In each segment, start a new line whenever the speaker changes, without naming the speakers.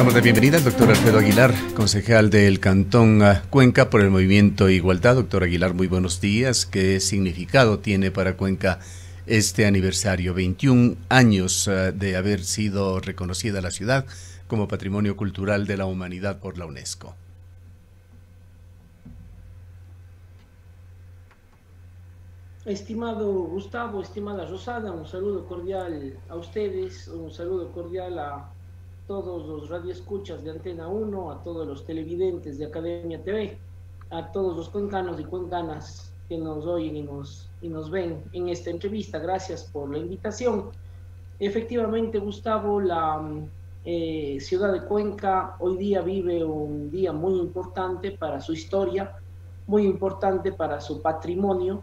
Damos la bienvenida al doctor Alfredo Aguilar, concejal del Cantón ah, Cuenca por el Movimiento Igualdad. Doctor Aguilar, muy buenos días. ¿Qué significado tiene para Cuenca este aniversario? 21 años ah, de haber sido reconocida la ciudad como Patrimonio Cultural de la Humanidad por la UNESCO.
Estimado Gustavo, estimada Rosada, un saludo cordial a ustedes, un saludo cordial a todos los radioescuchas de Antena 1, a todos los televidentes de Academia TV, a todos los cuencanos y cuencanas que nos oyen y nos, y nos ven en esta entrevista. Gracias por la invitación. Efectivamente, Gustavo, la eh, ciudad de Cuenca hoy día vive un día muy importante para su historia, muy importante para su patrimonio.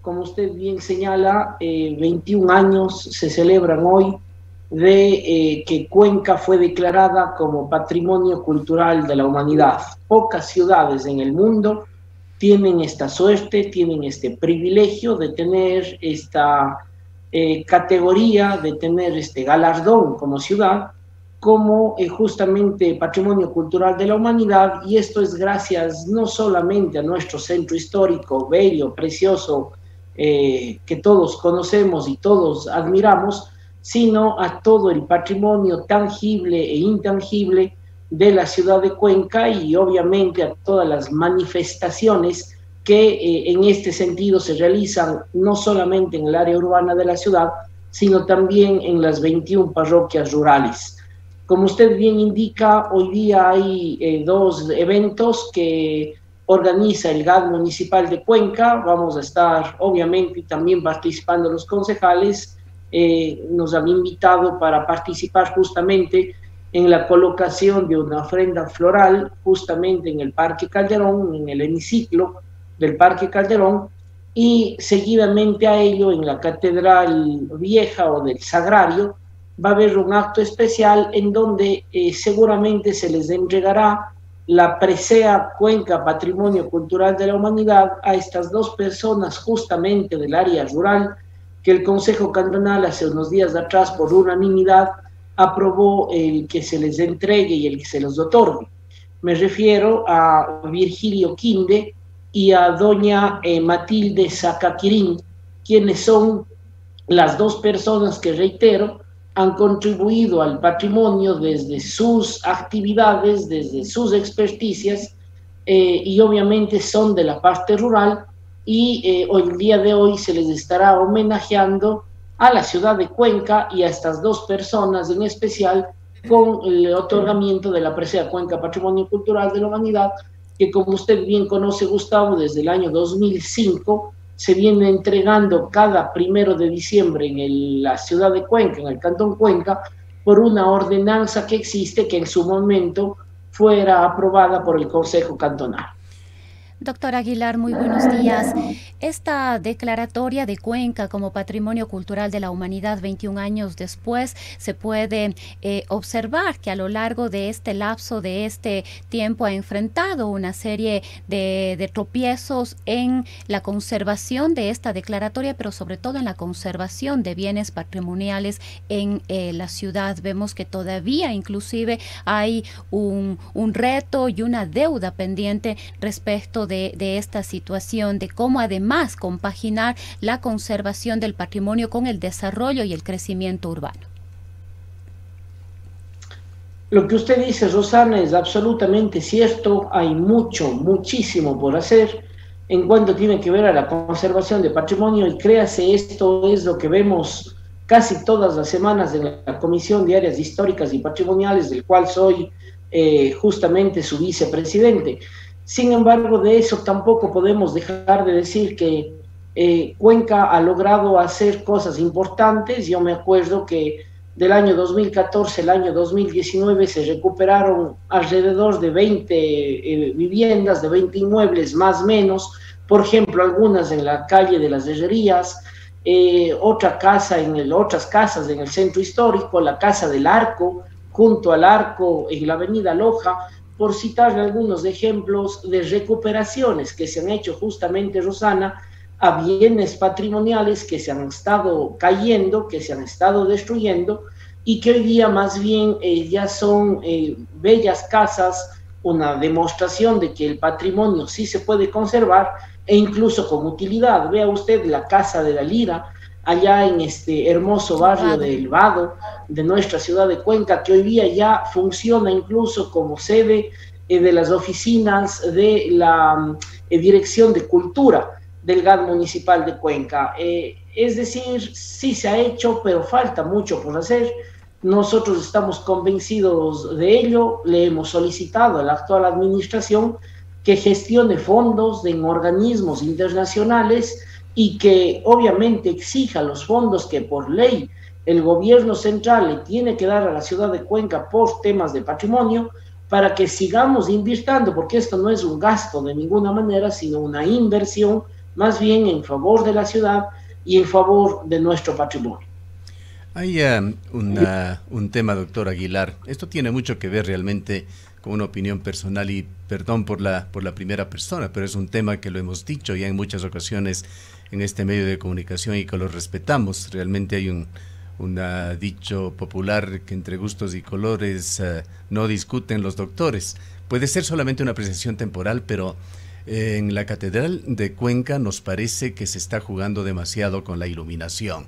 Como usted bien señala, 21 eh, años se celebran hoy de eh, que Cuenca fue declarada como Patrimonio Cultural de la Humanidad. Pocas ciudades en el mundo tienen esta suerte, tienen este privilegio de tener esta eh, categoría, de tener este galardón como ciudad, como eh, justamente Patrimonio Cultural de la Humanidad, y esto es gracias no solamente a nuestro centro histórico bello, precioso, que todos conocemos y todos admiramos, sino a todo el patrimonio tangible e intangible de la ciudad de Cuenca y obviamente a todas las manifestaciones que eh, en este sentido se realizan no solamente en el área urbana de la ciudad, sino también en las 21 parroquias rurales. Como usted bien indica, hoy día hay eh, dos eventos que organiza el GAD municipal de Cuenca. Vamos a estar obviamente también participando los concejales eh, nos han invitado para participar justamente en la colocación de una ofrenda floral justamente en el Parque Calderón, en el hemiciclo del Parque Calderón, y seguidamente a ello en la Catedral Vieja o del Sagrario va a haber un acto especial en donde eh, seguramente se les entregará la presea Cuenca Patrimonio Cultural de la Humanidad a estas dos personas justamente del área rural que el Consejo Cantonal hace unos días atrás por unanimidad aprobó el que se les entregue y el que se les otorgue. Me refiero a Virgilio Quinde y a doña eh, Matilde Sacaquirín, quienes son las dos personas que, reitero, han contribuido al patrimonio desde sus actividades, desde sus experticias, eh, y obviamente son de la parte rural, y eh, hoy, el día de hoy se les estará homenajeando a la ciudad de Cuenca y a estas dos personas en especial con el otorgamiento de la presea Cuenca Patrimonio Cultural de la Humanidad, que como usted bien conoce, Gustavo, desde el año 2005 se viene entregando cada primero de diciembre en la ciudad de Cuenca, en el cantón Cuenca, por una ordenanza que existe que en su momento fuera aprobada por el Consejo Cantonal.
Doctor Aguilar, muy buenos días. Esta declaratoria de Cuenca como Patrimonio Cultural de la Humanidad 21 años después, se puede eh, observar que a lo largo de este lapso, de este tiempo, ha enfrentado una serie de, tropiezos en la conservación de esta declaratoria, pero sobre todo en la conservación de bienes patrimoniales en eh, la ciudad. Vemos que todavía inclusive hay un, un reto y una deuda pendiente respecto de, esta situación, de cómo además compaginar la conservación del patrimonio con el desarrollo y el crecimiento urbano.
Lo que usted dice, Rosana, es absolutamente cierto. Hay mucho, muchísimo por hacer en cuanto tiene que ver a la conservación de patrimonio y créase, esto es lo que vemos casi todas las semanas en la Comisión de Áreas Históricas y Patrimoniales, del cual soy eh, justamente su vicepresidente. Sin embargo, de eso tampoco podemos dejar de decir que eh, Cuenca ha logrado hacer cosas importantes. Yo me acuerdo que del año 2014 al año 2019 se recuperaron alrededor de 20 eh, viviendas, de 20 inmuebles más o menos, por ejemplo, algunas en la calle de las Herrerías, eh, otra casa en otras casas en el centro histórico, la Casa del Arco, junto al Arco en la Avenida Loja, por citar algunos ejemplos de recuperaciones que se han hecho justamente, Rosana, a bienes patrimoniales que se han estado cayendo, que se han estado destruyendo, y que hoy día más bien eh, ya son eh, bellas casas, una demostración de que el patrimonio sí se puede conservar e incluso con utilidad. Vea usted la Casa de la Lira, allá en este hermoso barrio del Vado, de nuestra ciudad de Cuenca, que hoy día ya funciona incluso como sede eh, de las oficinas de la eh, Dirección de Cultura del GAD Municipal de Cuenca. Eh, es decir, sí se ha hecho, pero falta mucho por hacer. Nosotros estamos convencidos de ello, le hemos solicitado a la actual administración que gestione fondos en organismos internacionales y que obviamente exija los fondos que por ley el gobierno central le tiene que dar a la ciudad de Cuenca por temas de patrimonio para que sigamos invirtiendo, porque esto no es un gasto de ninguna manera, sino una inversión más bien en favor de la ciudad y en favor de nuestro patrimonio.
Hay um, un tema, doctor Aguilar. Esto tiene mucho que ver realmente con una opinión personal y perdón por la, por la primera persona, pero es un tema que lo hemos dicho ya en muchas ocasiones en este medio de comunicación y que lo respetamos. Realmente hay un, dicho popular que entre gustos y colores eh, no discuten los doctores. Puede ser solamente una apreciación temporal, pero eh, en la Catedral de Cuenca nos parece que se está jugando demasiado con la iluminación.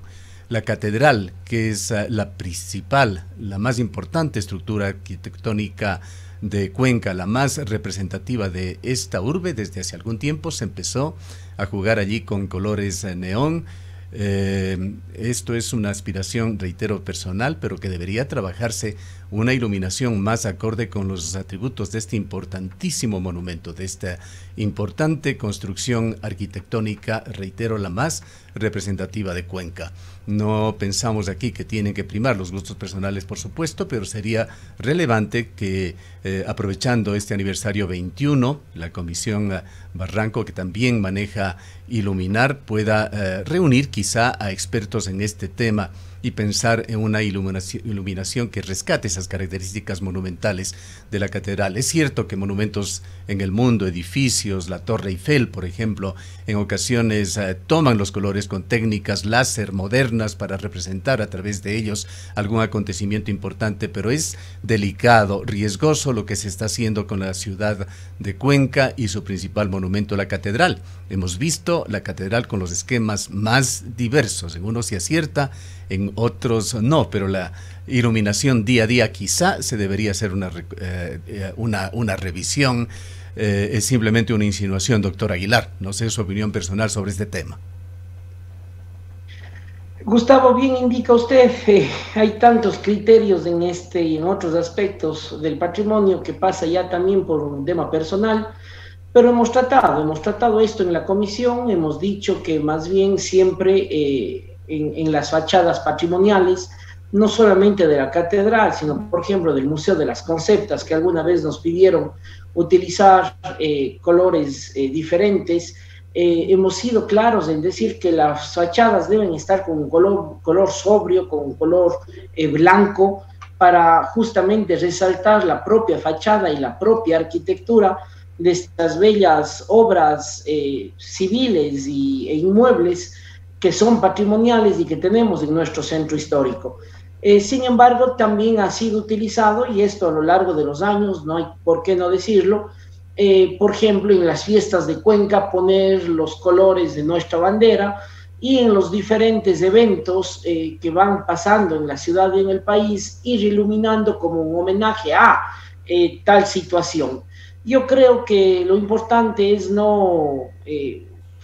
La catedral, que es eh, la principal, la más importante estructura arquitectónica de Cuenca, la más representativa de esta urbe desde hace algún tiempo, se empezó a jugar allí con colores eh, neón. Eh, esto es una aspiración, reitero, personal, pero que debería trabajarse una iluminación más acorde con los atributos de este importantísimo monumento, de esta importante construcción arquitectónica, reitero, la más representativa de Cuenca. No pensamos aquí que tienen que primar los gustos personales, por supuesto, pero sería relevante que, eh, aprovechando este aniversario 21, la Comisión eh, Barranco, que también maneja iluminar, pueda eh, reunir quizá a expertos en este tema y pensar en una iluminación, que rescate esas características monumentales de la catedral. Es cierto que monumentos en el mundo, edificios, la Torre Eiffel, por ejemplo, en ocasiones eh, toman los colores con técnicas láser modernas para representar a través de ellos algún acontecimiento importante, pero es delicado, riesgoso lo que se está haciendo con la ciudad de Cuenca y su principal monumento, la catedral. Hemos visto la catedral con los esquemas más diversos, en unos se acierta, en otros no, pero la iluminación día a día quizá se debería hacer una, eh, eh, una, una, revisión. Eh, es simplemente una insinuación, doctor Aguilar. No sé su opinión personal sobre este tema.
Gustavo, bien indica usted, hay tantos criterios en este y en otros aspectos del patrimonio que pasa ya también por un tema personal, pero hemos tratado, hemos tratado esto en la comisión, hemos dicho que más bien siempre en, las fachadas patrimoniales, no solamente de la catedral, sino, por ejemplo, del Museo de las Conceptas, que alguna vez nos pidieron utilizar eh, colores eh, diferentes. Eh, hemos sido claros en decir que las fachadas deben estar con un color, color sobrio, con un color blanco, para justamente resaltar la propia fachada y la propia arquitectura de estas bellas obras civiles y, e inmuebles que son patrimoniales y que tenemos en nuestro centro histórico. Eh, sin embargo, también ha sido utilizado, y esto a lo largo de los años, no hay por qué no decirlo, eh, por ejemplo, en las fiestas de Cuenca poner los colores de nuestra bandera y en los diferentes eventos eh, que van pasando en la ciudad y en el país, ir iluminando como un homenaje a tal situación. Yo creo que lo importante es no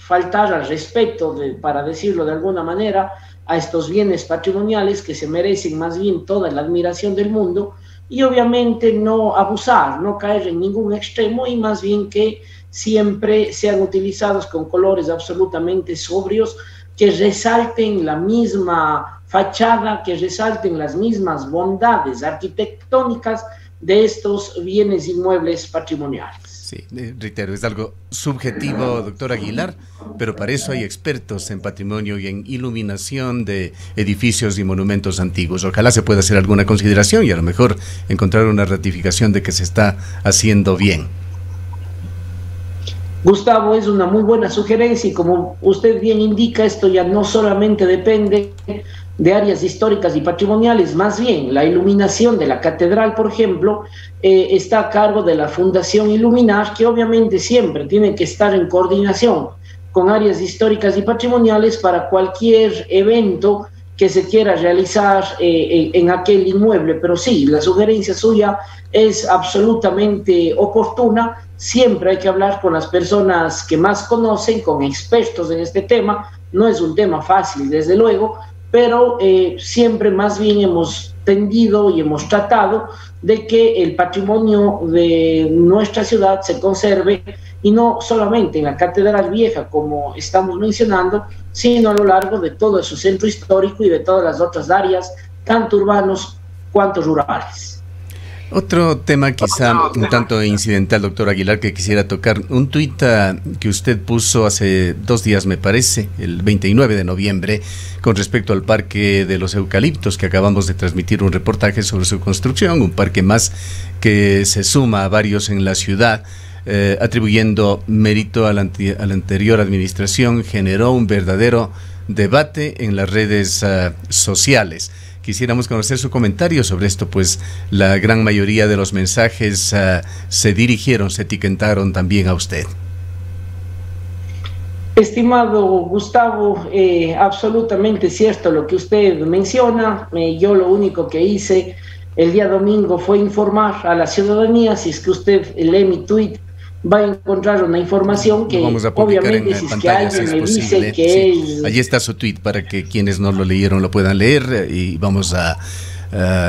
faltar al respeto, de, para decirlo de alguna manera, a estos bienes patrimoniales que se merecen más bien toda la admiración del mundo y obviamente no abusar, no caer en ningún extremo y más bien que siempre sean utilizados con colores absolutamente sobrios que resalten la misma fachada, que resalten las mismas bondades arquitectónicas de estos bienes inmuebles patrimoniales.
Sí, eh, reitero, es algo subjetivo, doctor Aguilar, pero para eso hay expertos en patrimonio y en iluminación de edificios y monumentos antiguos. Ojalá se pueda hacer alguna consideración y a lo mejor encontrar una ratificación de que se está haciendo bien.
Gustavo, es una muy buena sugerencia y como usted bien indica, esto ya no solamente depende de áreas históricas y patrimoniales, más bien la iluminación de la catedral, por ejemplo, eh, está a cargo de la Fundación Iluminar, que obviamente siempre tiene que estar en coordinación con áreas históricas y patrimoniales para cualquier evento que se quiera realizar eh, en aquel inmueble. Pero sí, la sugerencia suya es absolutamente oportuna. Siempre hay que hablar con las personas que más conocen, con expertos en este tema. No es un tema fácil, desde luego, pero eh, siempre más bien hemos tendido y hemos tratado de que el patrimonio de nuestra ciudad se conserve y no solamente en la Catedral Vieja, como estamos mencionando, sino a lo largo de todo su centro histórico y de todas las otras áreas, tanto urbanos cuanto rurales.
Otro tema quizá un tanto incidental, doctor Aguilar, que quisiera tocar. Un tuit ah, que usted puso hace dos días, me parece, el 29 de noviembre, con respecto al Parque de los Eucaliptos, que acabamos de transmitir un reportaje sobre su construcción, un parque más que se suma a varios en la ciudad. Eh, atribuyendo mérito a la, anterior administración, generó un verdadero debate en las redes ah, sociales. Quisiéramos conocer su comentario sobre esto, pues la gran mayoría de los mensajes ah, se dirigieron, se etiquetaron también a usted.
Estimado Gustavo, eh, absolutamente cierto lo que usted menciona. Eh, yo lo único que hice el día domingo fue informar a la ciudadanía, si es que usted lee mi tweet, va a encontrar una información que
Vamos a obviamente en si es que alguien me dice que Allí está su tweet para que quienes no lo leyeron lo puedan leer y vamos a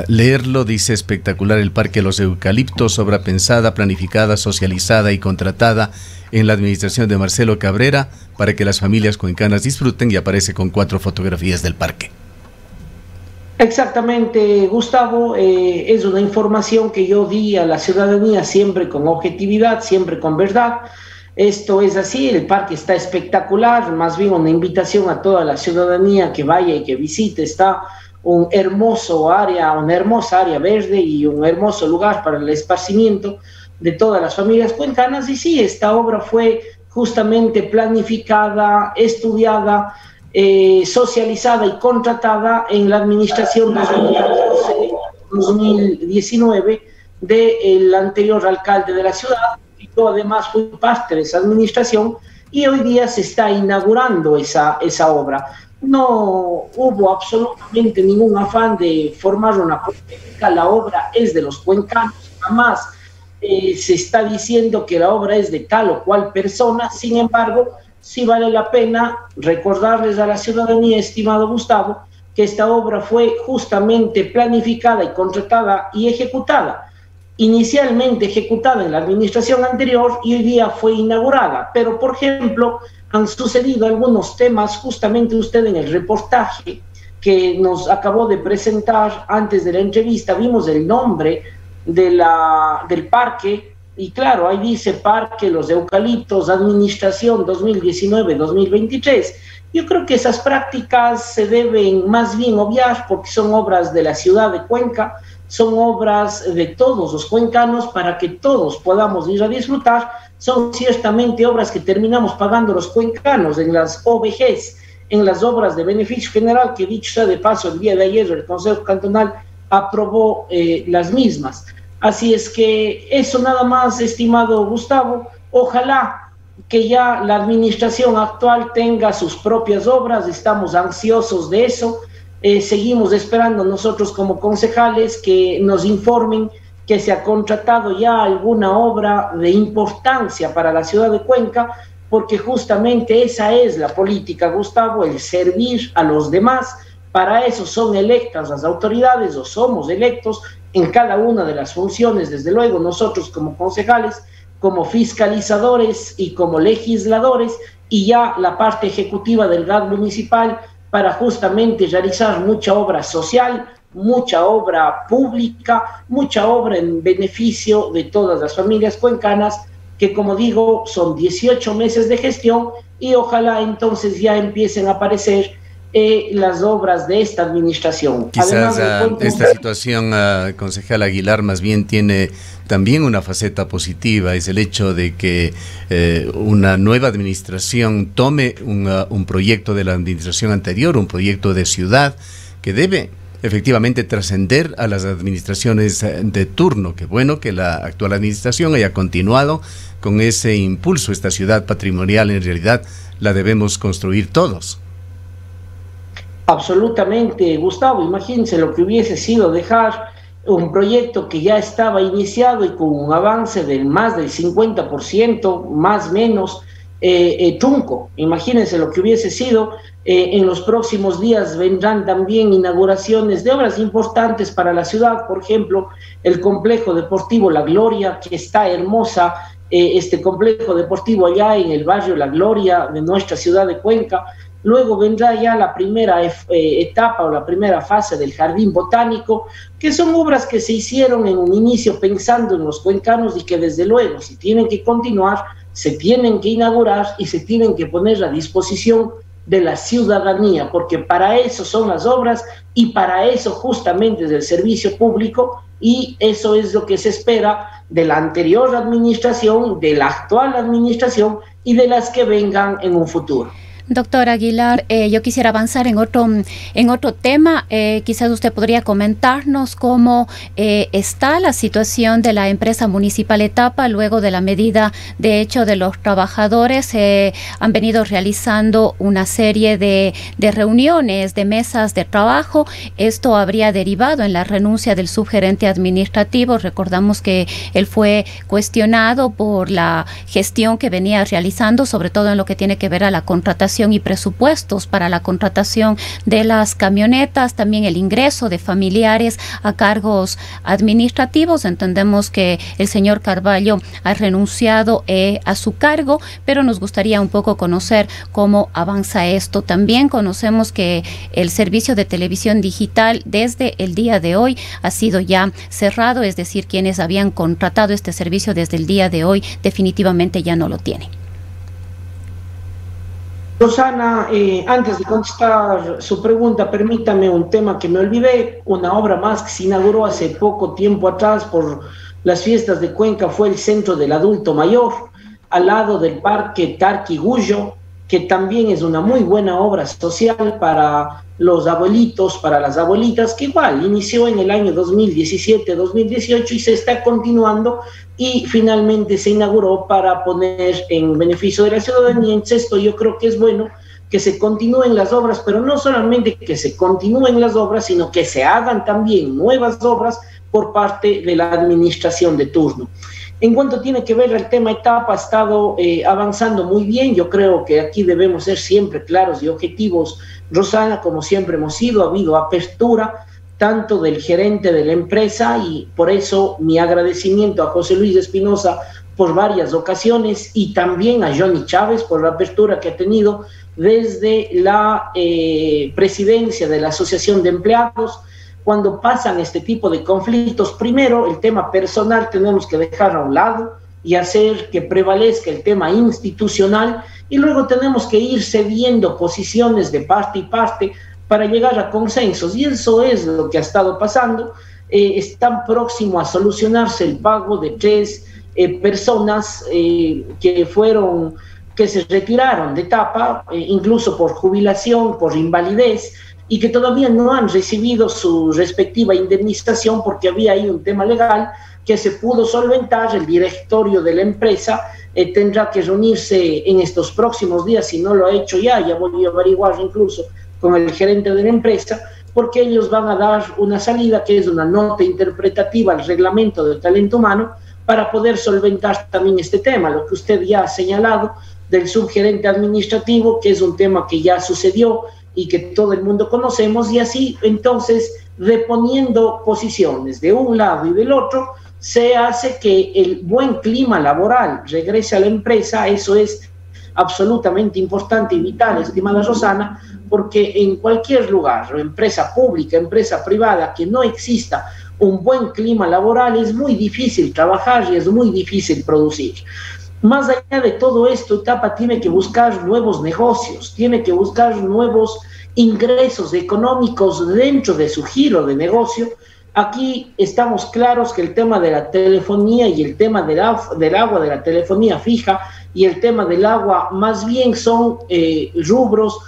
leerlo. Dice espectacular el Parque de los Eucaliptos, obra pensada, planificada, socializada y contratada en la administración de Marcelo Cabrera para que las familias cuencanas disfruten y aparece con cuatro fotografías del parque.
Exactamente, Gustavo, eh, es una información que yo di a la ciudadanía siempre con objetividad, siempre con verdad. Esto es así, el parque está espectacular, más bien una invitación a toda la ciudadanía que vaya y que visite. Está un hermoso área, una hermosa área verde y un hermoso lugar para el esparcimiento de todas las familias cuencanas. Y sí, esta obra fue justamente planificada, estudiada, eh, socializada y contratada en la administración 2019 del anterior alcalde de la ciudad. Yo además fui parte de esa administración y hoy día se está inaugurando esa, esa obra. No hubo absolutamente ningún afán de formar una política, la obra es de los cuencanos, jamás eh, se está diciendo que la obra es de tal o cual persona, sin embargo, sí vale la pena recordarles a la ciudadanía, estimado Gustavo, que esta obra fue justamente planificada y contratada y ejecutada. Inicialmente ejecutada en la administración anterior y hoy día fue inaugurada. Pero, por ejemplo, han sucedido algunos temas, justamente usted en el reportaje que nos acabó de presentar antes de la entrevista, vimos el nombre de la, del parque y claro, ahí dice Parque Los Eucaliptos, Administración 2019-2023. Yo creo que esas prácticas se deben más bien obviar porque son obras de la ciudad de Cuenca, son obras de todos los cuencanos para que todos podamos ir a disfrutar. Son ciertamente obras que terminamos pagando los cuencanos en las OBGs, en las obras de beneficio general, que dicho sea de paso, el día de ayer el Consejo Cantonal aprobó eh, las mismas. Así es que eso nada más, estimado Gustavo, ojalá que ya la administración actual tenga sus propias obras, estamos ansiosos de eso, eh, seguimos esperando nosotros como concejales que nos informen que se ha contratado ya alguna obra de importancia para la ciudad de Cuenca, porque justamente esa es la política, Gustavo, el servir a los demás. Para eso son electas las autoridades o somos electos en cada una de las funciones, desde luego nosotros como concejales, como fiscalizadores y como legisladores, y ya la parte ejecutiva del GAD municipal para justamente realizar mucha obra social, mucha obra pública, mucha obra en beneficio de todas las familias cuencanas, que como digo, son 18 meses de gestión y ojalá entonces ya empiecen a aparecer eh, las obras de esta administración.
Quizás ah, esta situación, uh, concejal Aguilar, más bien tiene también una faceta positiva, es el hecho de que eh, una nueva administración tome un, un proyecto de la administración anterior, un proyecto de ciudad, que debe efectivamente trascender a las administraciones eh, de turno. Qué bueno que la actual administración haya continuado con ese impulso. Esta ciudad patrimonial en realidad la debemos construir todos.
Absolutamente, Gustavo. Imagínense lo que hubiese sido dejar un proyecto que ya estaba iniciado y con un avance del más del 50%, más menos, eh, eh, trunco. Imagínense lo que hubiese sido. Eh, en los próximos días vendrán también inauguraciones de obras importantes para la ciudad, por ejemplo, el complejo deportivo La Gloria, que está hermosa, este complejo deportivo allá en el barrio La Gloria de nuestra ciudad de Cuenca. Luego vendrá ya la primera etapa o la primera fase del jardín botánico, que son obras que se hicieron en un inicio pensando en los cuencanos y que desde luego, si tienen que continuar, se tienen que inaugurar y se tienen que poner a disposición de la ciudadanía, porque para eso son las obras y para eso justamente es el servicio público y eso es lo que se espera de la anterior administración, de la actual administración y de las que vengan en un futuro.
Doctor Aguilar, eh, yo quisiera avanzar en otro, en otro tema. Eh, quizás usted podría comentarnos cómo eh, está la situación de la empresa municipal Etapa luego de la medida de hecho de los trabajadores. han venido realizando una serie de, de, reuniones, de mesas de trabajo. Esto habría derivado en la renuncia del subgerente administrativo. Recordamos que él fue cuestionado por la gestión que venía realizando, sobre todo en lo que tiene que ver a la contratación y presupuestos para la contratación de las camionetas, también el ingreso de familiares a cargos administrativos. Entendemos que el señor Carballo ha renunciado eh, a su cargo, pero nos gustaría un poco conocer cómo avanza esto. También conocemos que el servicio de televisión digital desde el día de hoy ha sido ya cerrado, es decir, quienes habían contratado este servicio desde el día de hoy definitivamente ya no lo tienen.
Rosana, eh, antes de contestar su pregunta, permítame un tema que me olvidé. Una obra más que se inauguró hace poco tiempo atrás por las fiestas de Cuenca fue el Centro del Adulto Mayor, al lado del Parque Tarquigullo, que también es una muy buena obra social para los abuelitos, para las abuelitas, que igual inició en el año 2017-2018 y se está continuando y finalmente se inauguró para poner en beneficio de la ciudadanía. En sexto, yo creo que es bueno que se continúen las obras, pero no solamente que se continúen las obras, sino que se hagan también nuevas obras por parte de la administración de turno. En cuanto tiene que ver el tema etapa, ha estado eh, avanzando muy bien. Yo creo que aquí debemos ser siempre claros y objetivos. Rosana, como siempre hemos sido, ha habido apertura tanto del gerente de la empresa y por eso mi agradecimiento a José Luis Espinosa por varias ocasiones y también a Johnny Chávez por la apertura que ha tenido desde la eh, presidencia de la Asociación de Empleados cuando pasan este tipo de conflictos, primero el tema personal tenemos que dejar a un lado y hacer que prevalezca el tema institucional y luego tenemos que ir cediendo posiciones de parte y parte para llegar a consensos y eso es lo que ha estado pasando. Eh, próximo a solucionarse el pago de tres eh, personas eh, que fueron que se retiraron de etapa, eh, incluso por jubilación, por invalidez, y que todavía no han recibido su respectiva indemnización porque había ahí un tema legal que se pudo solventar. El directorio de la empresa eh, tendrá que reunirse en estos próximos días, si no lo ha hecho ya, ya voy a averiguar incluso con el gerente de la empresa, porque ellos van a dar una salida que es una nota interpretativa al reglamento del talento humano para poder solventar también este tema, lo que usted ya ha señalado del subgerente administrativo, que es un tema que ya sucedió, y que todo el mundo conocemos y así entonces reponiendo posiciones de un lado y del otro se hace que el buen clima laboral regrese a la empresa, eso es absolutamente importante y vital, estimada Rosana, porque en cualquier lugar, empresa pública, empresa privada, que no exista un buen clima laboral, es muy difícil trabajar y es muy difícil producir. Más allá de todo esto, Etapa tiene que buscar nuevos negocios, tiene que buscar nuevos ingresos económicos dentro de su giro de negocio. Aquí estamos claros que el tema de la telefonía y el tema del, del agua, de la telefonía fija y el tema del agua, más bien son eh, rubros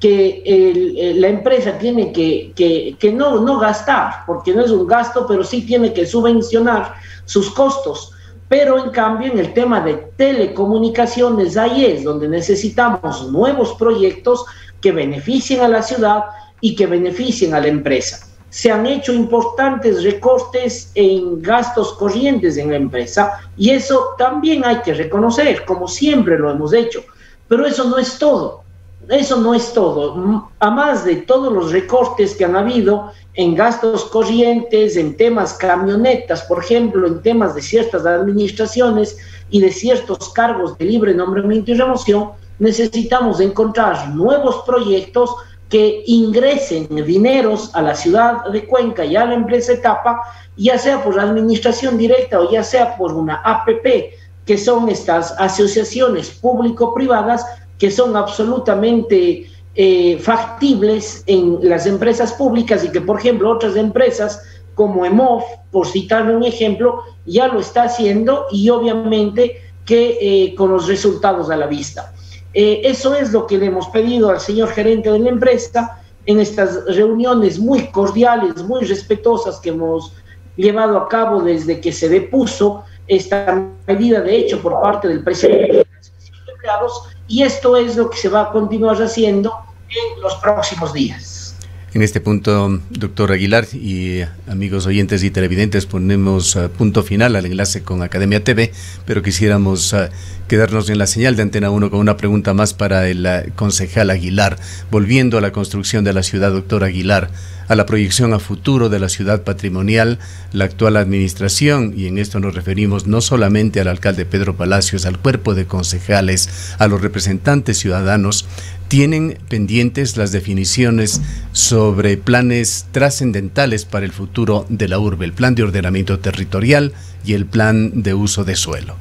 que la empresa tiene que, no gastar, porque no es un gasto, pero sí tiene que subvencionar sus costos. Pero en cambio, en el tema de telecomunicaciones, ahí es donde necesitamos nuevos proyectos que beneficien a la ciudad y que beneficien a la empresa. Se han hecho importantes recortes en gastos corrientes en la empresa y eso también hay que reconocer, como siempre lo hemos hecho. Pero eso no es todo eso no es todo. A más de todos los recortes que han habido en gastos corrientes, en temas camionetas, por ejemplo, en temas de ciertas administraciones y de ciertos cargos de libre nombramiento y remoción, necesitamos encontrar nuevos proyectos que ingresen dineros a la ciudad de Cuenca y a la empresa Etapa, ya sea por la administración directa o ya sea por una APP, que son estas asociaciones público-privadas que son absolutamente eh, factibles en las empresas públicas y que, por ejemplo, otras empresas como EMOF, por citar un ejemplo, ya lo está haciendo y obviamente que eh, con los resultados a la vista. Eh, eso es lo que le hemos pedido al señor gerente de la empresa en estas reuniones muy cordiales, muy respetuosas que hemos llevado a cabo desde que se depuso esta medida de hecho por parte del presidente y esto es lo que se va a continuar haciendo en los próximos días.
En este punto, doctor Aguilar y amigos oyentes y televidentes, ponemos uh, punto final al enlace con Academia TV, pero quisiéramos uh, quedarnos en la señal de Antena 1 con una pregunta más para el uh, concejal Aguilar. Volviendo a la construcción de la ciudad, doctor Aguilar, a la proyección a futuro de la ciudad patrimonial, la actual administración, y en esto nos referimos no solamente al alcalde Pedro Palacios, al cuerpo de concejales, a los representantes ciudadanos, tienen pendientes las definiciones sobre planes trascendentales para el futuro de la urbe, el plan de ordenamiento territorial y el plan de uso de suelo.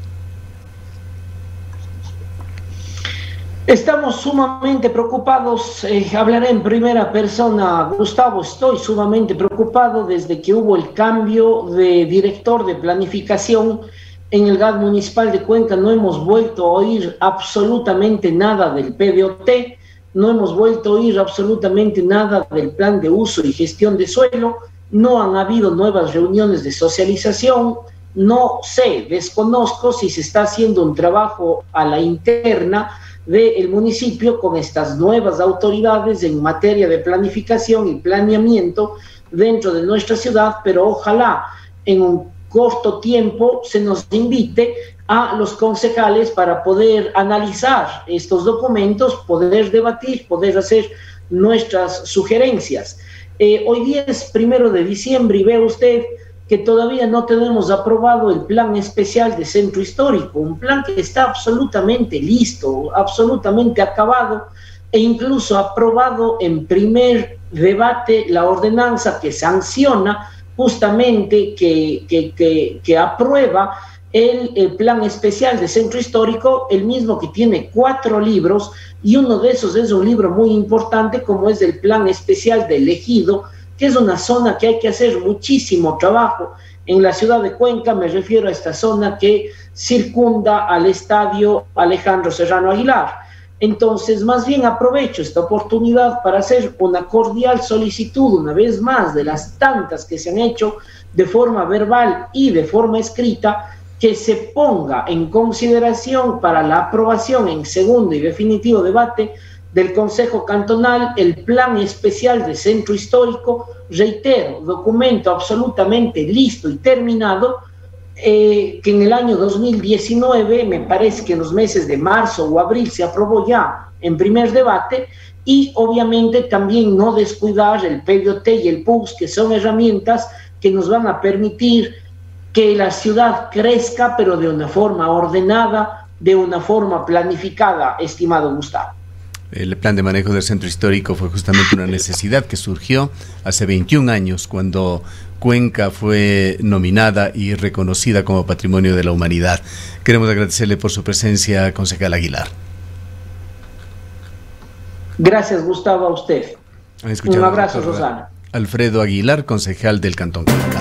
Estamos sumamente preocupados, eh, hablaré en primera persona, Gustavo, estoy sumamente preocupado desde que hubo el cambio de director de planificación en el GAD municipal de Cuenca, no hemos vuelto a oír absolutamente nada del PDOT, no hemos vuelto a oír absolutamente nada del plan de uso y gestión de suelo, no han habido nuevas reuniones de socialización, no sé, desconozco si se está haciendo un trabajo a la interna del municipio con estas nuevas autoridades en materia de planificación y planeamiento dentro de nuestra ciudad, pero ojalá en un corto tiempo se nos invite a los concejales para poder analizar estos documentos, poder debatir, poder hacer nuestras sugerencias. Eh, hoy día es primero de diciembre y ve usted que todavía no tenemos aprobado el plan especial de centro histórico, un plan que está absolutamente listo, absolutamente acabado e incluso aprobado en primer debate la ordenanza que sanciona justamente, que, que, que, aprueba el, el, plan especial de centro histórico, el mismo que tiene cuatro libros y uno de esos es un libro muy importante como es el plan especial de elegido que es una zona que hay que hacer muchísimo trabajo. En la ciudad de Cuenca me refiero a esta zona que circunda al estadio Alejandro Serrano Aguilar. Entonces, más bien aprovecho esta oportunidad para hacer una cordial solicitud, una vez más, de las tantas que se han hecho de forma verbal y de forma escrita, que se ponga en consideración para la aprobación en segundo y definitivo debate del Consejo Cantonal el Plan Especial de Centro Histórico, reitero, documento absolutamente listo y terminado, eh, que en el año 2019, me parece que en los meses de marzo o abril se aprobó ya en primer debate, y obviamente también no descuidar el PDOT y el PUX, que son herramientas que nos van a permitir que la ciudad crezca, pero de una forma ordenada, de una forma planificada, estimado Gustavo.
El plan de manejo del centro histórico fue justamente una necesidad que surgió hace 21 años cuando Cuenca fue nominada y reconocida como Patrimonio de la Humanidad. Queremos agradecerle por su presencia, concejal Aguilar.
Gracias, Gustavo, a usted. Un abrazo, Rosana.
Alfredo Aguilar, concejal del Cantón Cuenca.